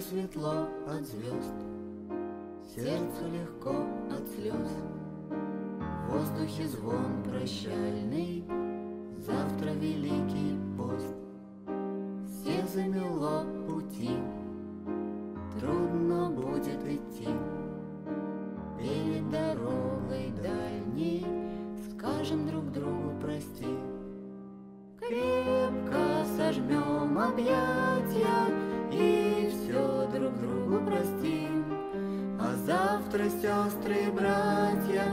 светло от звезд, Сердцу легко от слез. В воздухе звон прощальный, Завтра великий пост. Все замело пути, Трудно будет идти. Перед дорогой дальней Скажем друг другу прости. Крепко сожмем объятия простим. А завтра, сестры и братья,